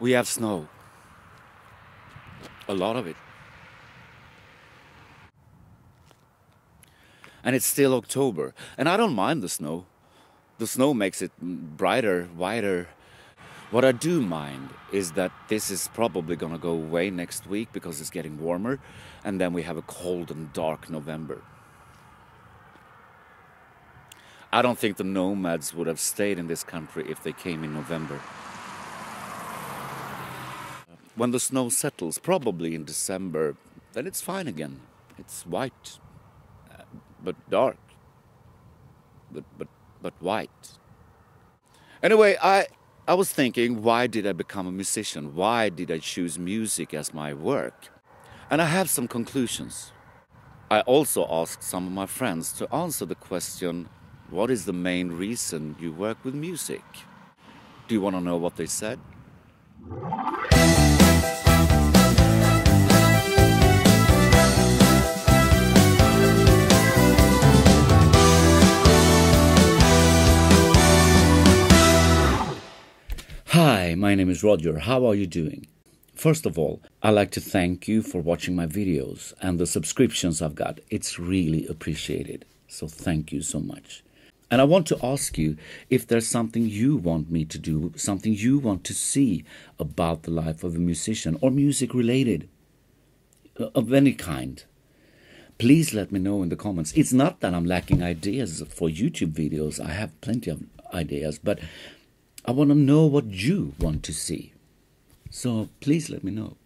We have snow. A lot of it. And it's still October. And I don't mind the snow. The snow makes it brighter, whiter. What I do mind is that this is probably going to go away next week because it's getting warmer. And then we have a cold and dark November. I don't think the nomads would have stayed in this country if they came in November. When the snow settles, probably in December, then it's fine again. It's white, uh, but dark, but but but white. Anyway, I I was thinking, why did I become a musician? Why did I choose music as my work? And I have some conclusions. I also asked some of my friends to answer the question, what is the main reason you work with music? Do you want to know what they said? Hi, my name is Roger. How are you doing? First of all, I'd like to thank you for watching my videos and the subscriptions I've got. It's really appreciated. So thank you so much. And I want to ask you if there's something you want me to do, something you want to see about the life of a musician or music related uh, of any kind. Please let me know in the comments. It's not that I'm lacking ideas for YouTube videos, I have plenty of ideas, but I want to know what you want to see. So please let me know.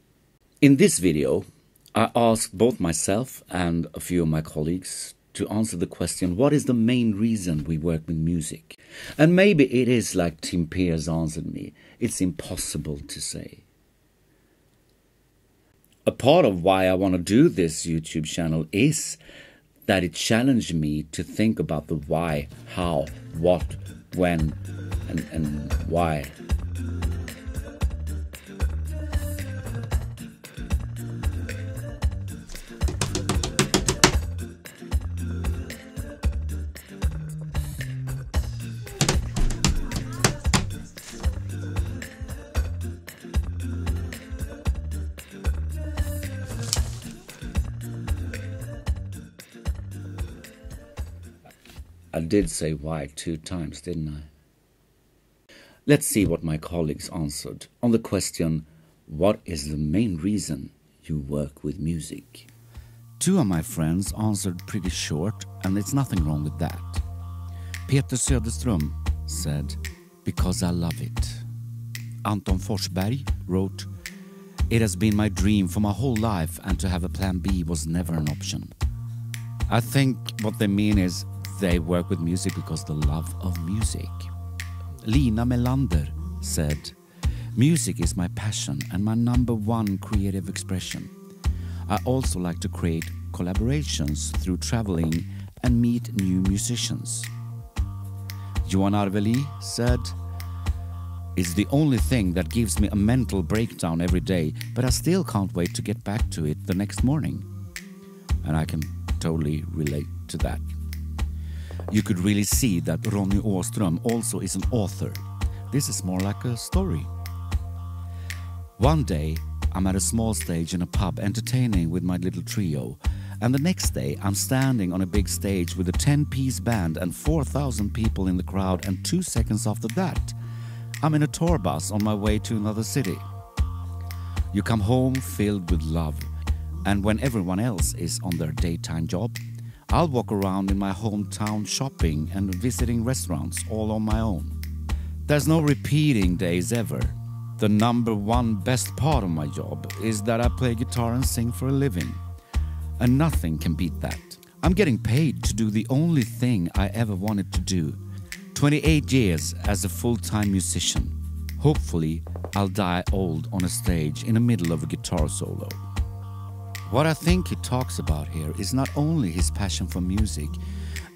In this video, I asked both myself and a few of my colleagues to answer the question what is the main reason we work with music? And maybe it is like Tim Pierce answered me it's impossible to say. A part of why I want to do this YouTube channel is that it challenged me to think about the why, how, what, when, and, and why. I did say why two times, didn't I? Let's see what my colleagues answered on the question What is the main reason you work with music? Two of my friends answered pretty short, and it's nothing wrong with that. Peter Söderström said, Because I love it. Anton Forsberg wrote, It has been my dream for my whole life, and to have a plan B was never an option. I think what they mean is they work with music because the love of music. Lina Melander said, Music is my passion and my number one creative expression. I also like to create collaborations through traveling and meet new musicians. Johan Arveli said, It's the only thing that gives me a mental breakdown every day, but I still can't wait to get back to it the next morning. And I can totally relate to that you could really see that Ronny Åström also is an author. This is more like a story. One day, I'm at a small stage in a pub entertaining with my little trio, and the next day, I'm standing on a big stage with a 10 piece band and 4,000 people in the crowd, and two seconds after that, I'm in a tour bus on my way to another city. You come home filled with love, and when everyone else is on their daytime job, I'll walk around in my hometown shopping and visiting restaurants all on my own. There's no repeating days ever. The number one best part of my job is that I play guitar and sing for a living. And nothing can beat that. I'm getting paid to do the only thing I ever wanted to do. 28 years as a full time musician. Hopefully, I'll die old on a stage in the middle of a guitar solo. What I think he talks about here is not only his passion for music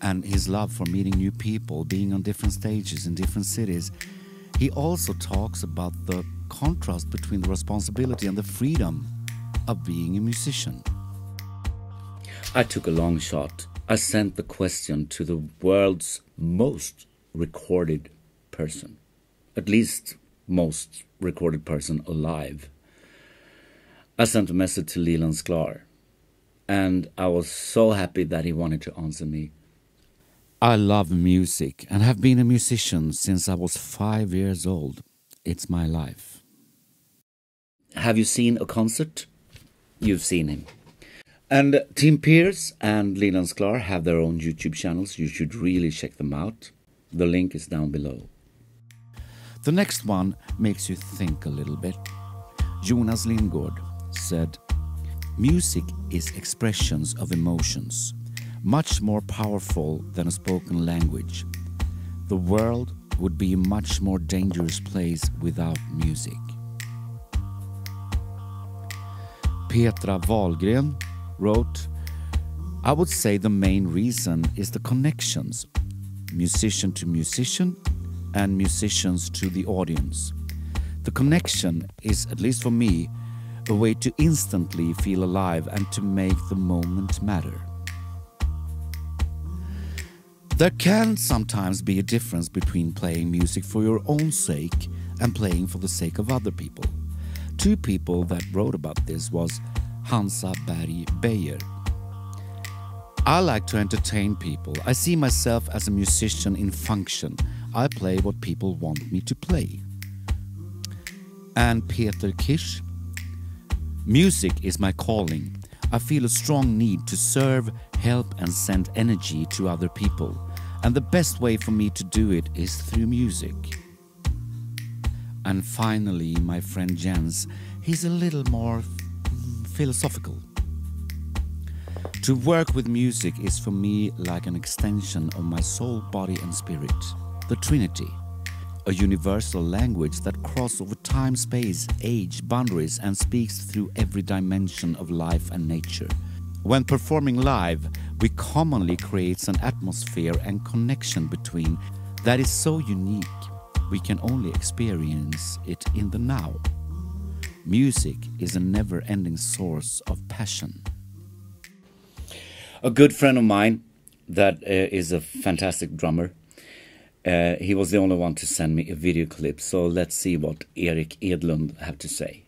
and his love for meeting new people, being on different stages in different cities, he also talks about the contrast between the responsibility and the freedom of being a musician. I took a long shot. I sent the question to the world's most recorded person, at least most recorded person alive. I sent a message to Leland Sklar, and I was so happy that he wanted to answer me. I love music and have been a musician since I was five years old. It's my life. Have you seen a concert? You've seen him. And Tim Pierce and Leland Sklar have their own YouTube channels. You should really check them out. The link is down below. The next one makes you think a little bit. Jonas Lingård said, Music is expressions of emotions, much more powerful than a spoken language. The world would be a much more dangerous place without music. Petra Wahlgren wrote, I would say the main reason is the connections, musician to musician and musicians to the audience. The connection is, at least for me, a way to instantly feel alive and to make the moment matter. There can sometimes be a difference between playing music for your own sake and playing for the sake of other people. Two people that wrote about this was Hansa Berg Beyer. I like to entertain people. I see myself as a musician in function. I play what people want me to play. And Peter Kish. Music is my calling. I feel a strong need to serve, help, and send energy to other people. And the best way for me to do it is through music. And finally, my friend Jens, he's a little more philosophical. To work with music is for me like an extension of my soul, body, and spirit, the Trinity, a universal language that crosses over time, space, age, boundaries, and speaks through every dimension of life and nature. When performing live, we commonly create an atmosphere and connection between that is so unique we can only experience it in the now. Music is a never ending source of passion. A good friend of mine that uh, is a fantastic drummer. Uh, he was the only one to send me a video clip, so let's see what Erik Edlund have to say.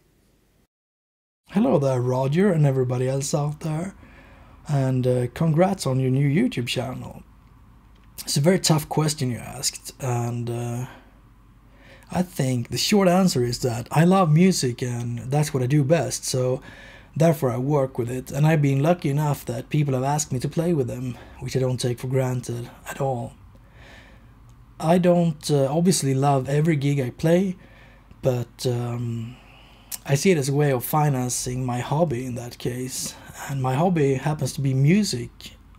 Hello there, Roger, and everybody else out there, and uh, congrats on your new YouTube channel. It's a very tough question you asked, and uh, I think the short answer is that I love music and that's what I do best, so therefore I work with it. And I've been lucky enough that people have asked me to play with them, which I don't take for granted at all. I don't uh, obviously love every gig I play, but um, I see it as a way of financing my hobby in that case. And my hobby happens to be music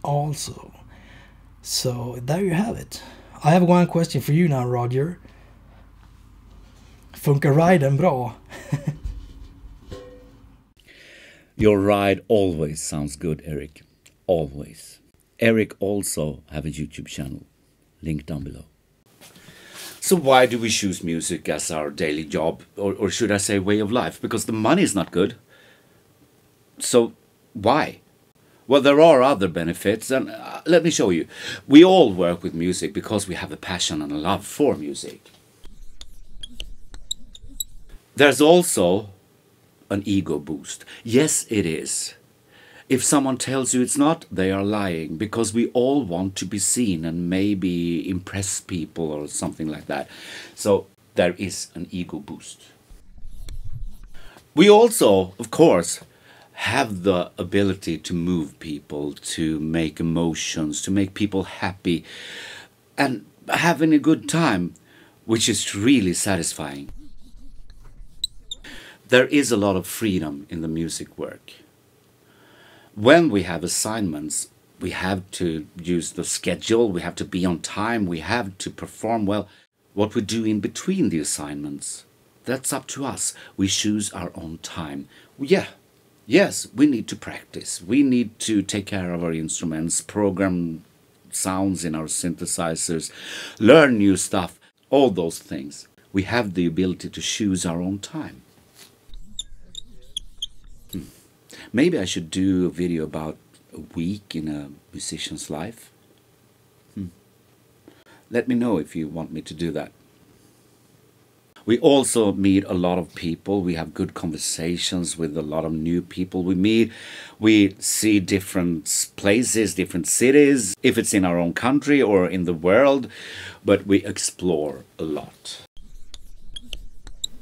also. So there you have it. I have one question for you now, Roger. Funkar riden bra? Your ride always sounds good, Erik. Always. Erik also have a YouTube channel. Link down below. So why do we choose music as our daily job, or, or should I say way of life? Because the money is not good. So why? Well, there are other benefits, and uh, let me show you. We all work with music because we have a passion and a love for music. There's also an ego boost. Yes, it is. If someone tells you it's not, they are lying because we all want to be seen and maybe impress people or something like that. So there is an ego boost. We also, of course, have the ability to move people, to make emotions, to make people happy, and having a good time, which is really satisfying there is a lot of freedom in the music work. When we have assignments, we have to use the schedule, we have to be on time, we have to perform well. What we do in between the assignments, that's up to us. We choose our own time. Yeah, yes, we need to practice. We need to take care of our instruments, program sounds in our synthesizers, learn new stuff, all those things. We have the ability to choose our own time. Maybe I should do a video about a week in a musician's life. Hmm. Let me know if you want me to do that. We also meet a lot of people. We have good conversations with a lot of new people. We meet, we see different places, different cities, if it's in our own country or in the world, but we explore a lot.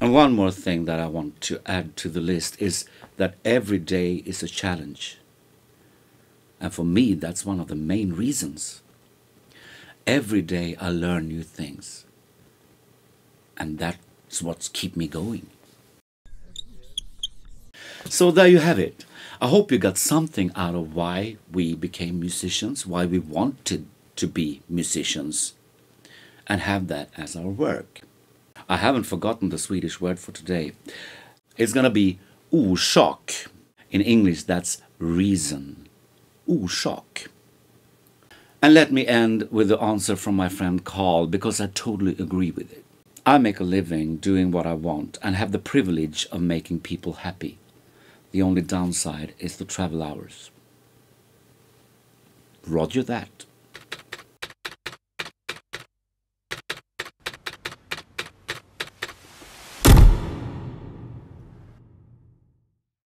And one more thing that I want to add to the list is that every day is a challenge. And for me, that's one of the main reasons. Every day I learn new things. And that's what's keep me going. So there you have it. I hope you got something out of why we became musicians, why we wanted to be musicians, and have that as our work. I haven't forgotten the Swedish word for today. It's gonna be orsak. In English, that's reason. Orsak. And let me end with the answer from my friend Carl because I totally agree with it. I make a living doing what I want and have the privilege of making people happy. The only downside is the travel hours. Roger that.